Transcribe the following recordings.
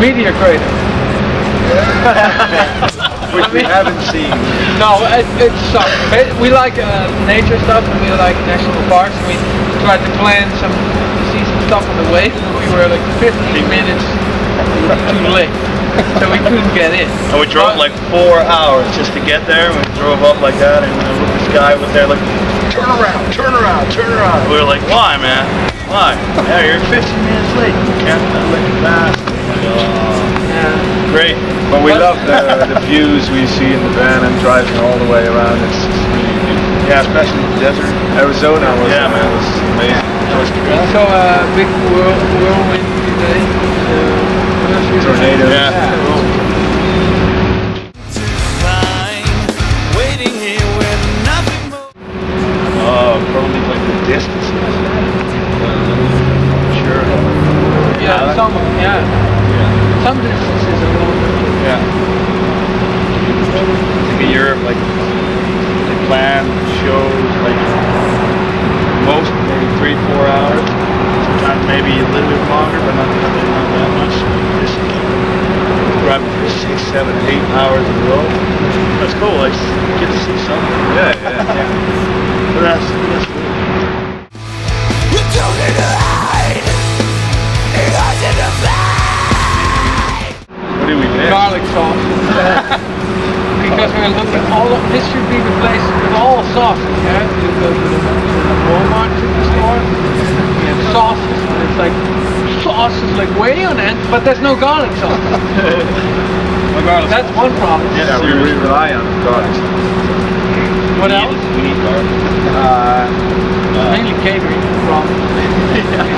meteor crater. Which we haven't seen. No, it, it sucks. It, we like uh, nature stuff and we like national parks. We tried to plan some to see some stuff on the way. We were like 15 minutes too late, so we couldn't get in. And we drove like four hours just to get there. We drove up like that, and uh, this guy was there like, turn around, turn around, turn around. We were like, why, man? Why? Yeah, you're 15 minutes late. You can't let it. Yeah. Great. But we love the, the views we see in the van and driving all the way around. It's just really beautiful. Yeah, especially the desert. Arizona was, Yeah, man. was amazing. That was So uh, big whirlwind today. Uh, Tornado. Yeah. Waiting I think in Europe, like, they plan shows like most maybe three, four hours. Sometimes maybe a little bit longer, but not, not, that- not that much. This driving for six, seven, eight hours in a row. That's cool. Like, you get to see something. Yeah, yeah. But that's, that's cool. You don't need to What did we miss? Garlic sauce. because we're looking all of this should be the place with all sauces, yeah? You go to the, to the Walmart superstore, you have sauces, and it's like sauce is like way on end, but there's no garlic sauce. Regardless. That's one problem. Yeah, we we rely on garlic. What we else? Need, we need garlic. Uh, Mainly catering problem. I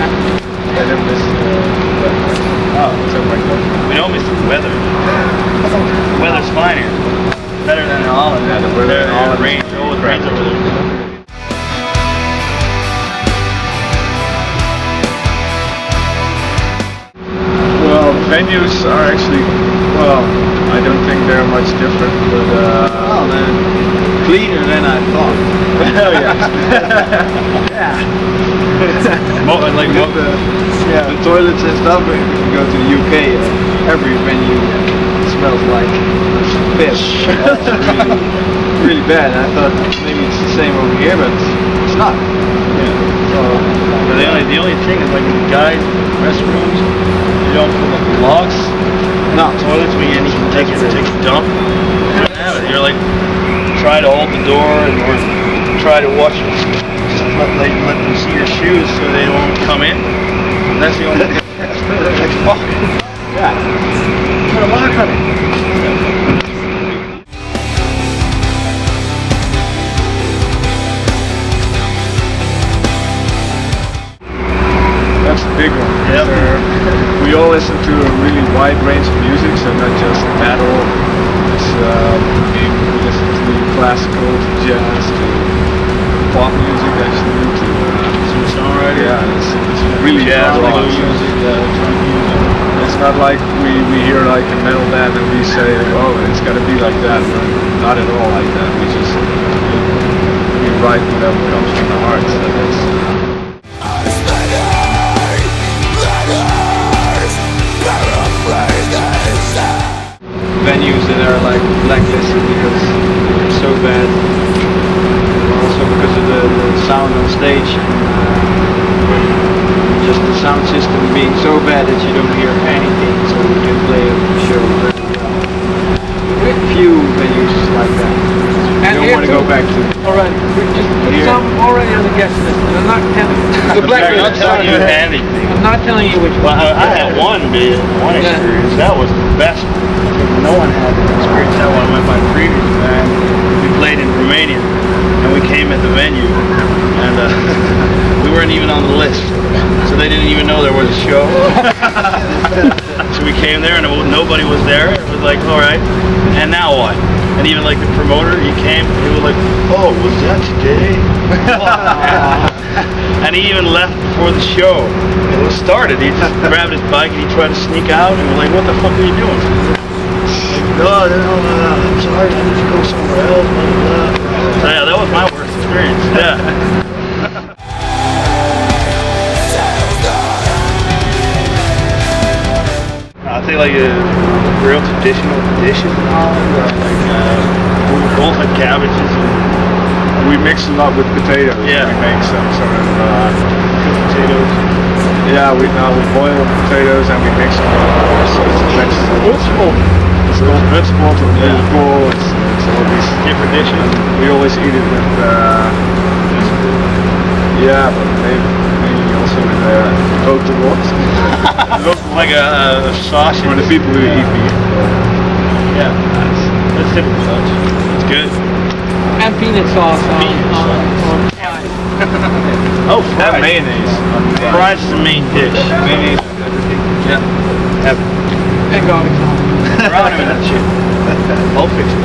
venues are actually, well, I don't think they're much different, but uh, Oh man, cleaner than I thought. oh yeah. Mo- like mo- the, yeah, the toilets and stuff. If you go to the UK, uh, every venue smells like fish. Really, really bad. I thought maybe it's the same over here, but it's not. Yeah. So, But the only the only thing is like the guys restrooms, you don't put like logs, not toilets where you need to take a take a dump. Have it. You're like try to hold the door and or try to watch just let like, let them see your shoes so they won't come in. That's the only like fuck. yeah. Put a lock on it. We all listen to a really wide range of music, so not just metal. It's, um, we we listen to classical, to jazz, to pop music actually, to uh, Songwriter. yeah, it's, it's really Jazz, broad. yeah, drum music. It's not like we, we hear like a metal band and we say, oh, it's got to be like that. No, not at all like that. We just we write whatever comes from the heart. So venues that are like blacklisted because they're so bad. Also because of the, the sound on stage. Uh, just the sound system being so bad that you don't hear anything, so we can play a show very well. Few venues like that. And you don't want to go back to. Alright, we just put Here. some already on the guest list, and I'm not telling the I'm not blacklist. telling you sorry. anything. I'm not telling you which Well, one. I, I had one bit, one Yeah. experience. That was the best. No one had experienced that one with my previous band. We played in Romania, and we came at the venue, and uh, we weren't even on the list, so they didn't even know there was a show. so we came there, and nobody was there. It was like, all right, and now what? And even like the promoter, he came, he was like, oh, was that today? and he even left before the show. It was started. He just grabbed his bike and he tried to sneak out. And we're like, what the fuck are you doing? Like, no, no, no, no, I'm sorry. I need to go somewhere else. Blah, blah, blah. So yeah, that was my worst experience. Yeah. You like a real traditional dishes in Holland? Like uh, both like cabbages and We mix them up with potatoes. Yeah. We make some sort of, uh, cooked potatoes? yeah, we now we boil potatoes and we mix them up sorts of vegetables. It's called Hutspot or Yeah. Boerenkool, it's, it's all these Different dishes. We always eat it with, uh, yeah, but maybe, maybe also with uh, rot It looks like a, a sausage. for the people who eat meat. Yeah, that's, that's typical Dutch. It's good. And peanut sauce on, Peanut on, sauce. on fries. Oh, And fries. mayonnaise. Fries is the main dish. Mayonnaise with everything. Yeah. Have it. And garlic sauce. Around him in that shit. Pulp Fiction.